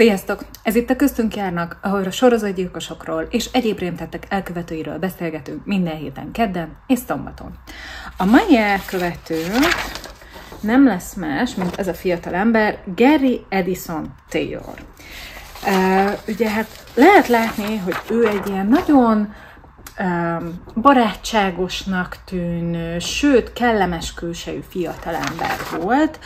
Sziasztok! Ez itt a Köztünk járnak, ahol a sorozatgyilkosokról és egyéb rémtettek elkövetőiről beszélgetünk minden héten kedden és szombaton. A mai elkövető nem lesz más, mint ez a fiatal ember, Gary Edison Taylor. Uh, ugye hát lehet látni, hogy ő egy ilyen nagyon barátságosnak tűnő, sőt, kellemes külsejű fiatalember volt,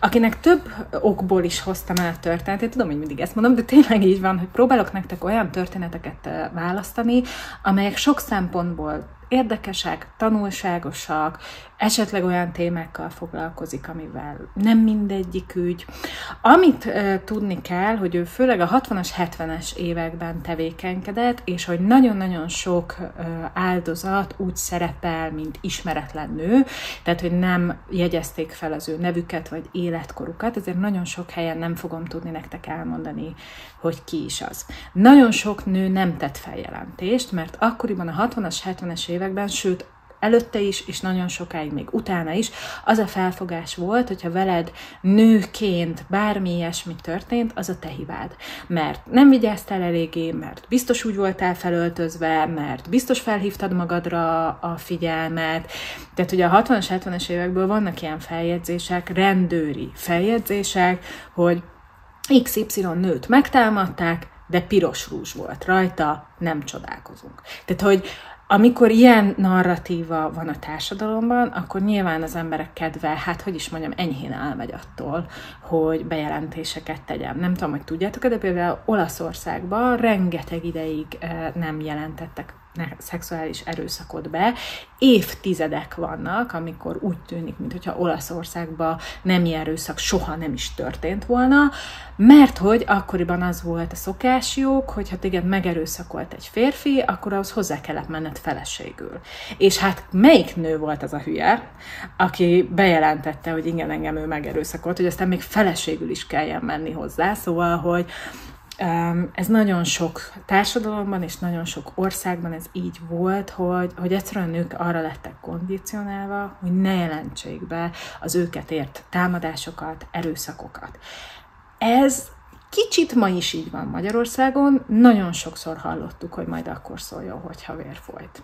akinek több okból is hoztam el a történetét. Tudom, hogy mindig ezt mondom, de tényleg így van, hogy próbálok nektek olyan történeteket választani, amelyek sok szempontból érdekesek, tanulságosak, esetleg olyan témákkal foglalkozik, amivel nem mindegyik ügy. Amit uh, tudni kell, hogy ő főleg a 60-as, 70-es években tevékenykedett, és hogy nagyon-nagyon sok uh, áldozat úgy szerepel, mint ismeretlen nő, tehát hogy nem jegyezték fel az ő nevüket vagy életkorukat, ezért nagyon sok helyen nem fogom tudni nektek elmondani, hogy ki is az. Nagyon sok nő nem tett feljelentést, mert akkoriban a 60-as, 70-es években, sőt előtte is, és nagyon sokáig még utána is, az a felfogás volt, hogyha veled nőként bármi ilyesmi történt, az a te hibád. Mert nem vigyáztál eléggé, mert biztos úgy voltál felöltözve, mert biztos felhívtad magadra a figyelmet. Tehát ugye a 60-as, 70-es évekből vannak ilyen feljegyzések, rendőri feljegyzések, hogy XY nőt megtámadták, de piros rúzs volt rajta, nem csodálkozunk. Tehát, hogy amikor ilyen narratíva van a társadalomban, akkor nyilván az emberek kedve, hát hogy is mondjam, enyhén elmegy attól, hogy bejelentéseket tegyem. Nem tudom, hogy tudjátok, de például Olaszországban rengeteg ideig eh, nem jelentettek szexuális erőszakot be. Évtizedek vannak, amikor úgy tűnik, mintha Olaszországban nem ilyen erőszak soha nem is történt volna, mert hogy akkoriban az volt a szokásjog, hogy ha téged megerőszakolt egy férfi, akkor ahhoz hozzá kellett menned feleségül. És hát melyik nő volt az a hülye, aki bejelentette, hogy igen, engem ő megerőszakolt, hogy aztán még feleségül is kelljen menni hozzá, szóval, hogy ez nagyon sok társadalomban és nagyon sok országban ez így volt, hogy, hogy egyszerűen nők arra lettek kondicionálva, hogy ne jelentsék be az őket ért támadásokat, erőszakokat. Ez kicsit ma is így van Magyarországon, nagyon sokszor hallottuk, hogy majd akkor szóljon, hogyha vér folyt.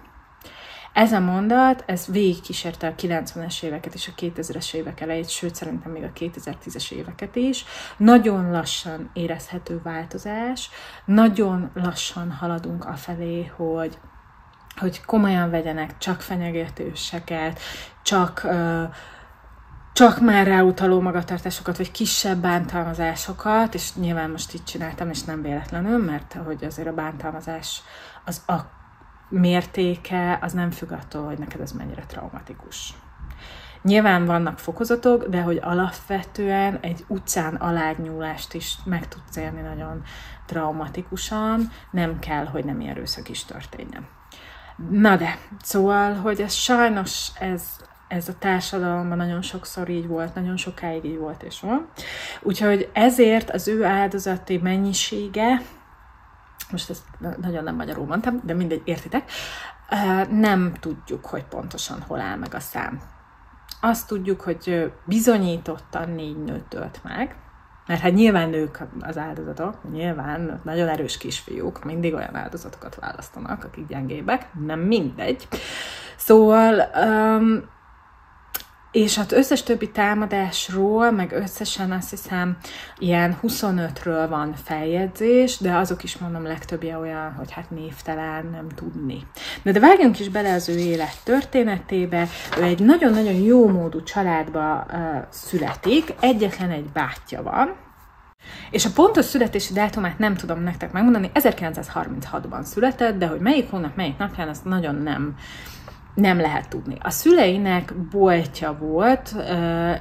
Ez a mondat, ez végigkísérte a 90-es éveket és a 2000-es évek elejét, sőt szerintem még a 2010-es éveket is. Nagyon lassan érezhető változás, nagyon lassan haladunk afelé, hogy hogy komolyan vegyenek csak fenyegetőseket, csak csak már ráutaló magatartásokat, vagy kisebb bántalmazásokat, és nyilván most így csináltam, és nem véletlenül, mert hogy azért a bántalmazás az a mértéke az nem függ attól, hogy neked ez mennyire traumatikus. Nyilván vannak fokozatok, de hogy alapvetően egy utcán alágynyúlást is meg tudsz élni nagyon traumatikusan, nem kell, hogy nem erőszak is történjen. Na de, szóval, hogy ez sajnos ez, ez a társadalomban nagyon sokszor így volt, nagyon sokáig így volt és van. Úgyhogy ezért az ő áldozati mennyisége most ezt nagyon nem magyarul mondtam, de mindegy, értitek, nem tudjuk, hogy pontosan hol áll meg a szám. Azt tudjuk, hogy bizonyítottan négy nőt tölt meg, mert hát nyilván nők az áldozatok, nyilván nagyon erős kisfiúk mindig olyan áldozatokat választanak, akik gyengébbek, nem mindegy. Szóval um, és hát összes többi támadásról, meg összesen azt hiszem ilyen 25-ről van feljegyzés, de azok is mondom legtöbbje olyan, hogy hát névtelen, nem tudni. De, de vágjunk is bele az ő élet történetébe. Ő egy nagyon-nagyon jó módú családba uh, születik, egyetlen egy bátyja van, és a pontos születési dátumát nem tudom nektek megmondani, 1936-ban született, de hogy melyik hónap, melyik napján, azt nagyon nem nem lehet tudni. A szüleinek boltja volt,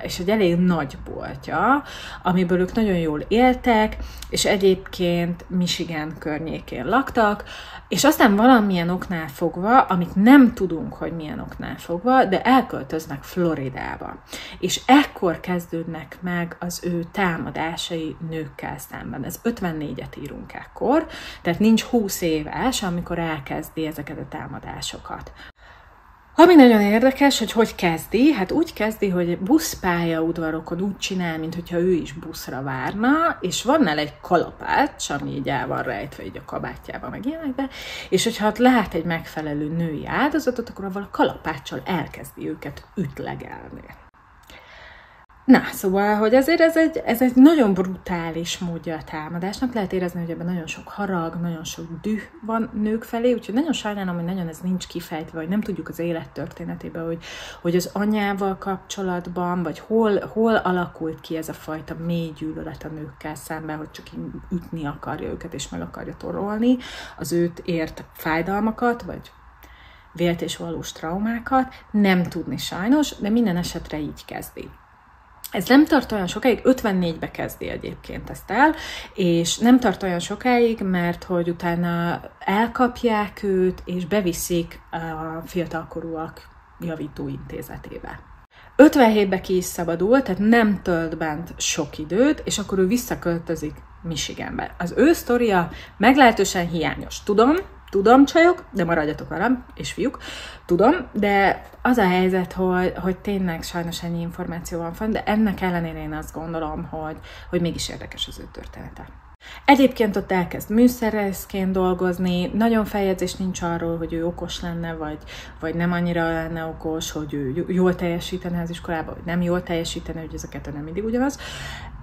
és egy elég nagy boltja, amiből ők nagyon jól éltek, és egyébként Michigan környékén laktak, és aztán valamilyen oknál fogva, amit nem tudunk, hogy milyen oknál fogva, de elköltöznek Floridába. És ekkor kezdődnek meg az ő támadásai nőkkel szemben. Ez 54-et írunk ekkor, tehát nincs 20 éves, amikor elkezdi ezeket a támadásokat. Ami nagyon érdekes, hogy hogy kezdi, hát úgy kezdi, hogy buszpálya udvarokon úgy csinál, mintha ő is buszra várna, és van nála egy kalapács, ami így el van rejtve így a kabátjába, meg ilyenekbe, és hogyha lát egy megfelelő női áldozatot, akkor avval a kalapáccsal elkezdi őket ütlegelni. Na, szóval, hogy azért ez egy, ez egy nagyon brutális módja a támadásnak. Lehet érezni, hogy ebben nagyon sok harag, nagyon sok düh van nők felé, úgyhogy nagyon sajnálom, hogy nagyon ez nincs kifejtve, vagy nem tudjuk az élettörténetében, hogy, hogy az anyával kapcsolatban, vagy hol, hol alakult ki ez a fajta mély gyűlölet a nőkkel szemben, hogy csak ütni akarja őket, és meg akarja torolni az őt ért fájdalmakat, vagy vélt és valós traumákat, nem tudni sajnos, de minden esetre így kezdi. Ez nem tart olyan sokáig, 54-be kezdi egyébként ezt el, és nem tart olyan sokáig, mert hogy utána elkapják őt, és beviszik a fiatalkorúak javító intézetébe. 57-be ki is szabadul, tehát nem tölt bent sok időt, és akkor ő visszaköltözik Michiganbe. Az ő sztoria meglehetősen hiányos. Tudom, Tudom, csajok, de maradjatok velem, és fiúk, tudom, de az a helyzet, hogy, hogy tényleg sajnos ennyi információ van fenn, de ennek ellenére én azt gondolom, hogy, hogy mégis érdekes az ő története. Egyébként ott elkezd műszerezként dolgozni, nagyon feljegyzés nincs arról, hogy ő okos lenne, vagy, vagy nem annyira lenne okos, hogy ő jól teljesítene az iskolában, vagy nem jól teljesítene, hogy ezeket nem mindig ugyanaz.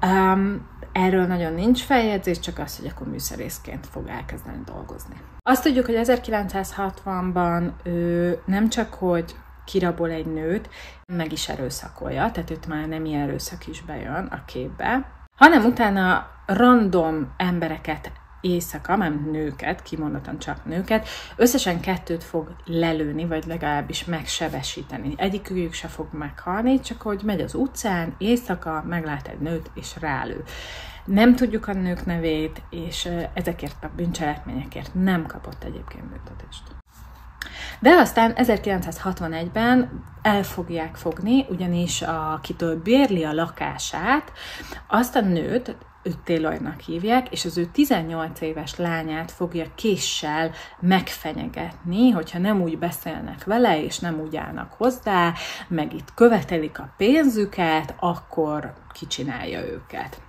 Um, erről nagyon nincs feljegyzés, csak az, hogy akkor műszerészként fog elkezdeni dolgozni. Azt tudjuk, hogy 1960-ban ő nem csak, hogy kirabol egy nőt, meg is erőszakolja, tehát őt már nem ilyen erőszak is bejön a képbe, hanem utána random embereket éjszaka, nem nőket, kimondottan csak nőket, összesen kettőt fog lelőni, vagy legalábbis megsebesíteni. Egyikük se fog meghalni, csak hogy megy az utcán, éjszaka, meglát egy nőt, és rálő. Nem tudjuk a nők nevét, és ezekért a bűncselekményekért nem kapott egyébként büntetést. De aztán 1961-ben el fogják fogni, ugyanis akitől bérli a lakását, azt a nőt, őt Taylornak hívják, és az ő 18 éves lányát fogja késsel megfenyegetni, hogyha nem úgy beszélnek vele, és nem úgy állnak hozzá, meg itt követelik a pénzüket, akkor kicsinálja őket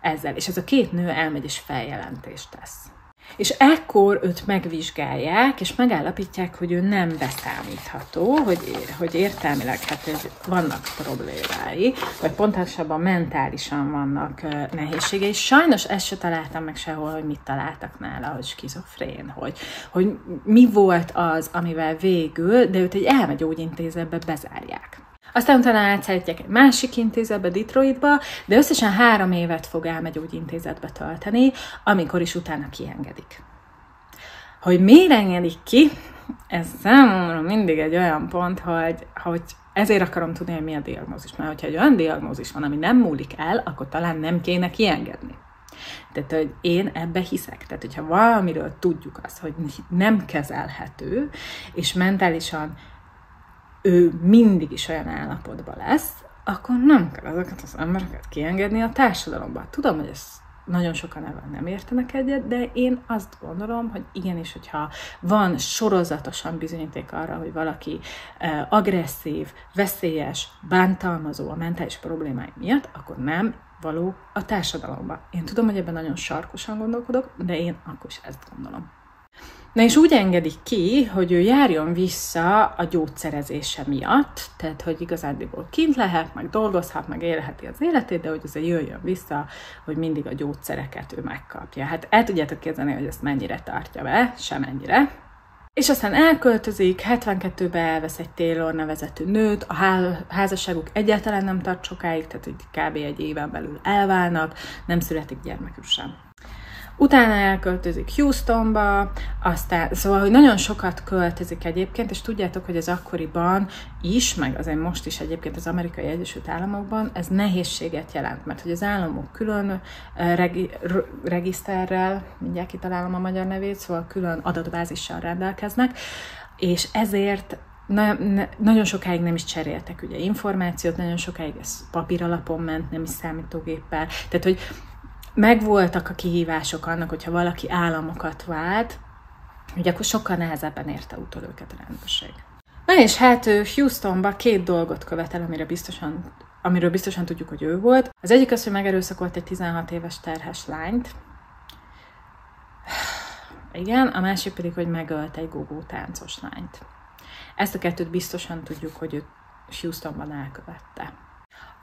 ezzel. És ez a két nő elmegy és feljelentést tesz. És ekkor őt megvizsgálják, és megállapítják, hogy ő nem beszámítható, hogy, hogy értelmileg hát ez, vannak problémái, vagy pontosabban mentálisan vannak nehézségei. Sajnos ezt se találtam meg sehol, hogy mit találtak nála, hogy skizofrén, hogy, hogy mi volt az, amivel végül, de őt egy elmegyógyintézetbe bezárják. Aztán utána átszállítják egy másik intézetbe, Detroitba, de összesen három évet fog elmegyógyintézetbe tölteni, amikor is utána kiengedik. Hogy miért engedik ki, ez számomra mindig egy olyan pont, hogy, hogy ezért akarom tudni, hogy mi a diagnózis. Mert hogyha egy olyan diagnózis van, ami nem múlik el, akkor talán nem kéne kiengedni. Tehát, hogy én ebbe hiszek. Tehát, hogyha valamiről tudjuk azt, hogy nem kezelhető, és mentálisan ő mindig is olyan állapotban lesz, akkor nem kell ezeket az embereket kiengedni a társadalomba. Tudom, hogy ez nagyon sokan ebben nem értenek egyet, de én azt gondolom, hogy igenis, hogyha van sorozatosan bizonyíték arra, hogy valaki agresszív, veszélyes, bántalmazó a mentális problémái miatt, akkor nem való a társadalomba. Én tudom, hogy ebben nagyon sarkosan gondolkodok, de én akkor is ezt gondolom. Na és úgy engedik ki, hogy ő járjon vissza a gyógyszerezése miatt, tehát hogy igazándiból kint lehet, meg dolgozhat, meg élheti az életét, de hogy azért jöjjön vissza, hogy mindig a gyógyszereket ő megkapja. Hát el tudjátok képzelni, hogy ezt mennyire tartja be, semennyire. És aztán elköltözik, 72-ben elvesz egy Taylor nevezetű nőt, a házasságuk egyáltalán nem tart sokáig, tehát hogy kb. egy éven belül elválnak, nem születik gyermekük sem. Utána elköltözik Houstonba, aztán, szóval, hogy nagyon sokat költözik egyébként, és tudjátok, hogy az akkoriban is, meg azért most is egyébként az amerikai Egyesült Államokban, ez nehézséget jelent, mert hogy az államok külön regi, regiszterrel, mindjárt kitalálom a magyar nevét, szóval külön adatbázissal rendelkeznek, és ezért na, ne, nagyon sokáig nem is cseréltek ugye információt, nagyon sokáig ez papír alapon ment, nem is számítógéppel. Tehát, hogy megvoltak a kihívások annak, hogyha valaki államokat vált, hogy akkor sokkal nehezebben érte utol őket a rendőrség. Na és hát ő Houstonba két dolgot követel, amire biztosan, amiről biztosan tudjuk, hogy ő volt. Az egyik az, hogy megerőszakolt egy 16 éves terhes lányt. Igen, a másik pedig, hogy megölt egy gogó táncos lányt. Ezt a kettőt biztosan tudjuk, hogy ő Houstonban elkövette.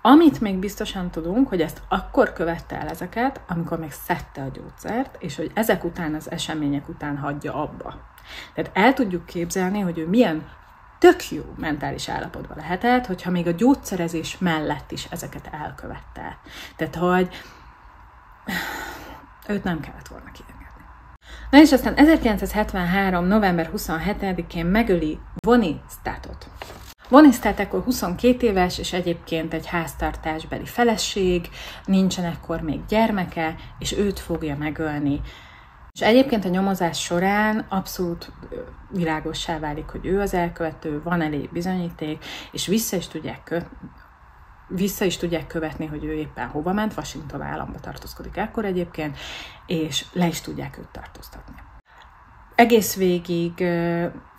Amit még biztosan tudunk, hogy ezt akkor követte el ezeket, amikor még szedte a gyógyszert, és hogy ezek után, az események után hagyja abba. Tehát el tudjuk képzelni, hogy ő milyen tök jó mentális állapotban lehetett, hogyha még a gyógyszerezés mellett is ezeket elkövette. Tehát, hogy őt nem kellett volna kiengedni. Na és aztán 1973. november 27-én megöli Voni Statot. Vonisztát akkor 22 éves, és egyébként egy háztartásbeli feleség, nincsen ekkor még gyermeke, és őt fogja megölni. És egyébként a nyomozás során abszolút világossá válik, hogy ő az elkövető, van elég bizonyíték, és vissza is tudják kö- vissza is tudják követni, hogy ő éppen hova ment, Washington államba tartózkodik ekkor egyébként, és le is tudják őt tartóztatni. Egész végig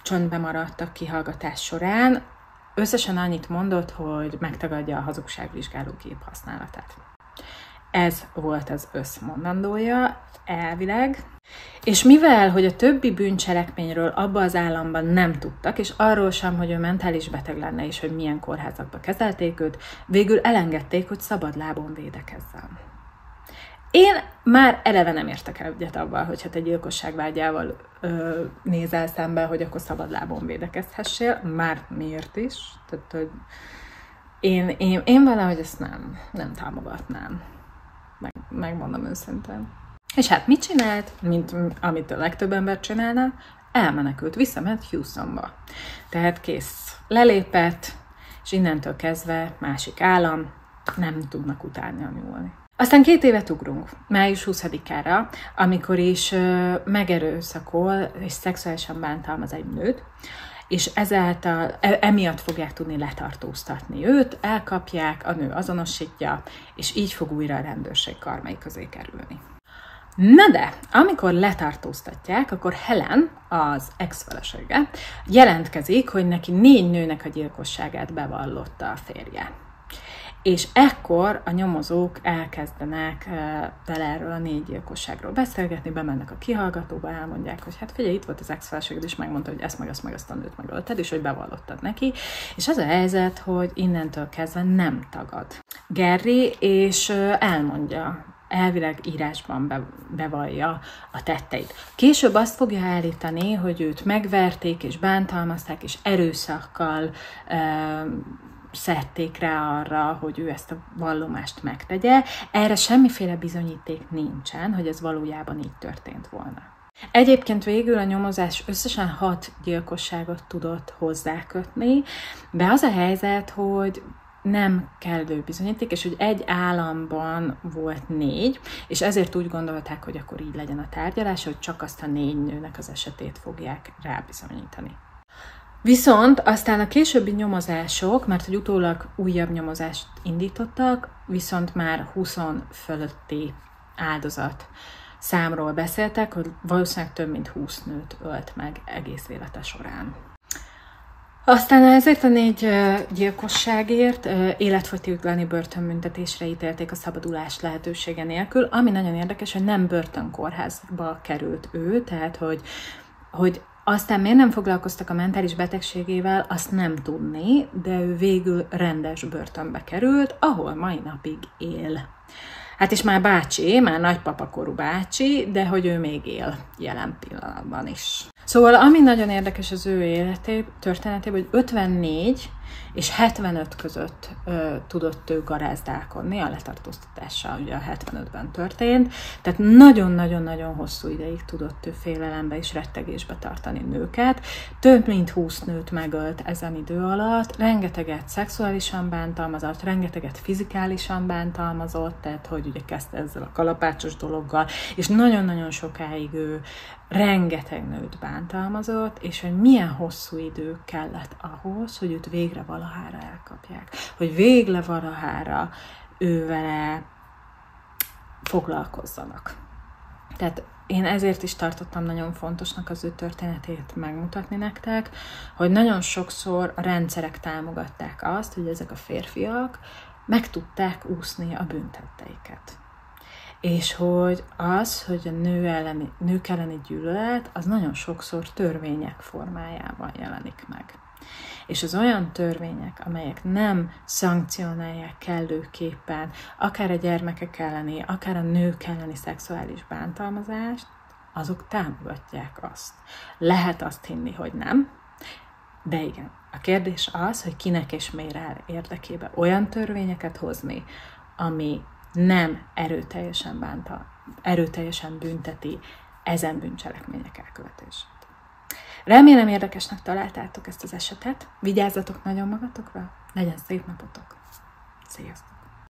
csöndbe maradtak kihallgatás során, Összesen annyit mondott, hogy megtagadja a hazugságvizsgáló gép használatát. Ez volt az összmondandója, elvileg. És mivel, hogy a többi bűncselekményről abba az államban nem tudtak, és arról sem, hogy ő mentális beteg lenne, és hogy milyen kórházakba kezelték őt, végül elengedték, hogy szabad lábon védekezzen. Én már eleve nem értek el egyet abban, hogy hát egy gyilkosság vágyával ö, nézel szembe, hogy akkor szabad lábon védekezhessél. Már miért is? Tehát, hogy én, én, én valahogy ezt nem, nem támogatnám. Meg, megmondom őszintén. És hát mit csinált, mint amit a legtöbb ember csinálna? Elmenekült, visszament Houstonba. Tehát kész, lelépett, és innentől kezdve másik állam, nem tudnak utáni nyúlni. Aztán két évet ugrunk, május 20-ára, amikor is megerőszakol és szexuálisan bántalmaz egy nőt, és ezáltal e, emiatt fogják tudni letartóztatni őt, elkapják, a nő azonosítja, és így fog újra a rendőrség karmai közé kerülni. Na de, amikor letartóztatják, akkor Helen, az ex-felesége, jelentkezik, hogy neki négy nőnek a gyilkosságát bevallotta a férje és ekkor a nyomozók elkezdenek vele erről a négy gyilkosságról beszélgetni, bemennek a kihallgatóba, elmondják, hogy hát figyelj, itt volt az ex és megmondta, hogy ezt meg azt meg azt a nőt megölted, és hogy bevallottad neki. És az a helyzet, hogy innentől kezdve nem tagad Gerry, és elmondja elvileg írásban be, bevallja a tetteit. Később azt fogja állítani, hogy őt megverték és bántalmazták, és erőszakkal szedték rá arra, hogy ő ezt a vallomást megtegye. Erre semmiféle bizonyíték nincsen, hogy ez valójában így történt volna. Egyébként végül a nyomozás összesen hat gyilkosságot tudott hozzákötni, de az a helyzet, hogy nem kellő bizonyíték, és hogy egy államban volt négy, és ezért úgy gondolták, hogy akkor így legyen a tárgyalás, hogy csak azt a négy nőnek az esetét fogják rábizonyítani. Viszont aztán a későbbi nyomozások, mert hogy utólag újabb nyomozást indítottak, viszont már 20 fölötti áldozat számról beszéltek, hogy valószínűleg több mint 20 nőt ölt meg egész élete során. Aztán ezért a négy gyilkosságért életfogytiglani börtönbüntetésre ítélték a szabadulás lehetősége nélkül, ami nagyon érdekes, hogy nem börtönkórházba került ő, tehát hogy, hogy aztán miért nem foglalkoztak a mentális betegségével, azt nem tudni, de ő végül rendes börtönbe került, ahol mai napig él. Hát és már bácsi, már nagypapakorú bácsi, de hogy ő még él jelen pillanatban is. Szóval ami nagyon érdekes az ő életé, történetében, hogy 54 és 75 között ö, tudott ő garázdálkodni, a letartóztatása ugye a 75-ben történt, tehát nagyon-nagyon-nagyon hosszú ideig tudott ő félelembe és rettegésbe tartani nőket. Több mint 20 nőt megölt ezen idő alatt, rengeteget szexuálisan bántalmazott, rengeteget fizikálisan bántalmazott, tehát hogy ugye kezdte ezzel a kalapácsos dologgal, és nagyon-nagyon sokáig ő rengeteg nőt bántalmazott, és hogy milyen hosszú idő kellett ahhoz, hogy őt végre valahára elkapják. Hogy végre valahára ő foglalkozzanak. Tehát én ezért is tartottam nagyon fontosnak az ő történetét megmutatni nektek, hogy nagyon sokszor a rendszerek támogatták azt, hogy ezek a férfiak meg tudták úszni a büntetteiket. És hogy az, hogy a nő elleni, nők elleni gyűlölet, az nagyon sokszor törvények formájában jelenik meg. És az olyan törvények, amelyek nem szankcionálják kellőképpen, akár a gyermekek elleni, akár a nők elleni szexuális bántalmazást, azok támogatják azt. Lehet azt hinni, hogy nem, de igen, a kérdés az, hogy kinek és miért áll érdekébe olyan törvényeket hozni, ami nem erőteljesen bánta, erőteljesen bünteti ezen bűncselekmények elkövetését. Remélem érdekesnek találtátok ezt az esetet. Vigyázzatok nagyon magatokra, legyen szép napotok. Sziasztok!